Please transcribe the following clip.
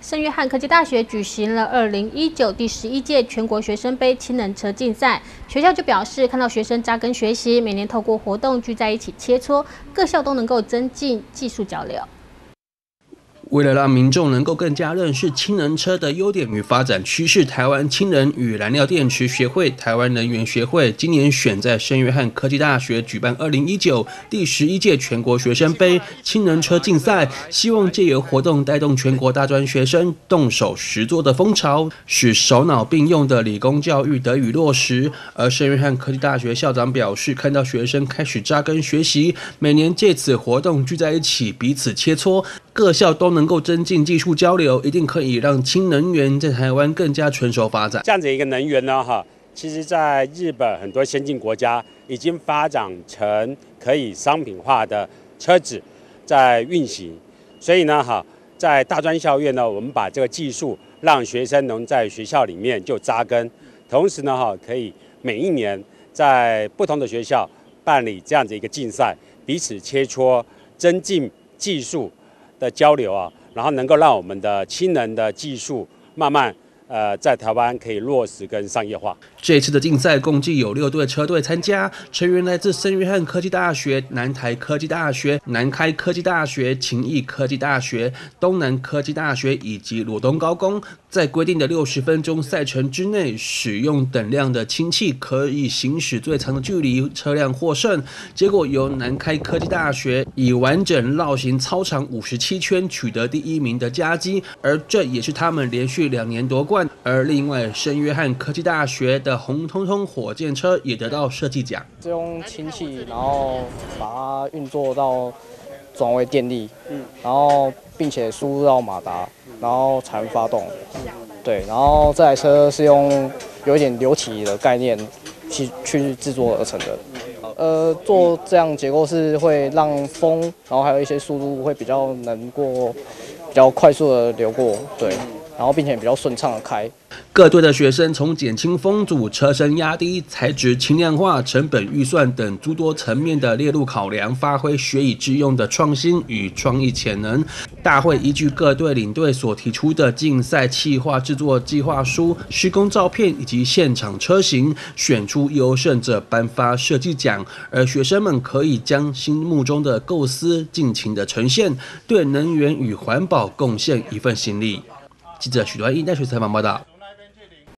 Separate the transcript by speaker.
Speaker 1: 圣约翰科技大学举行了二零一九第十一届全国学生杯氢能车竞赛，学校就表示看到学生扎根学习，每年透过活动聚在一起切磋，各校都能够增进技术交流。
Speaker 2: 为了让民众能够更加认识氢能车的优点与发展趋势，台湾氢能与燃料电池学会、台湾能源学会今年选在圣约翰科技大学举办二零一九第十一届全国学生杯氢能车竞赛，希望借由活动带动全国大专学生动手实做的风潮，使手脑并用的理工教育得以落实。而圣约翰科技大学校长表示，看到学生开始扎根学习，每年借此活动聚在一起，彼此切磋，各校都能。够增进技术交流，一定可以让氢能源在台湾更加成熟发展。
Speaker 3: 这样子一个能源呢，哈，其实在日本很多先进国家已经发展成可以商品化的车子在运行。所以呢，哈，在大专校院呢，我们把这个技术让学生能在学校里面就扎根，同时呢，哈，可以每一年在不同的学校办理这样子一个竞赛，彼此切磋，增进技术。的交流啊，然后能够让我们的氢能的技术慢慢。呃，在台湾可以落实跟商业化。
Speaker 2: 这次的竞赛共计有六队车队参加，成员来自圣约翰科技大学、南台科技大学、南开科技大学、勤益科技大学、东南科技大学以及鲁东高工。在规定的六十分钟赛程之内，使用等量的氢气可以行驶最长的距离，车辆获胜。结果由南开科技大学以完整绕行操场五十七圈取得第一名的佳绩，而这也是他们连续两年夺冠。而另外，圣约翰科技大学的红彤彤火箭车也得到设计奖。
Speaker 4: 是用氢气，然后把它运作到转为电力，嗯，然后并且输入到马达，然后才能发动。对，然后这台车是用有一点流体的概念去去制作而成的。呃，做这样结构是会让风，然后还有一些速度会比较能过比较快速的流过，对。然后并且比较顺畅的开。
Speaker 2: 各队的学生从减轻风阻、车身压低、材质轻量化、成本预算等诸多层面的列入考量，发挥学以致用的创新与创意潜能。大会依据各队领队所提出的竞赛企划制作计划书、施工照片以及现场车型，选出优胜者颁发设计奖。而学生们可以将心目中的构思尽情的呈现，对能源与环保贡献一份心力。记者许端一带水采访报道。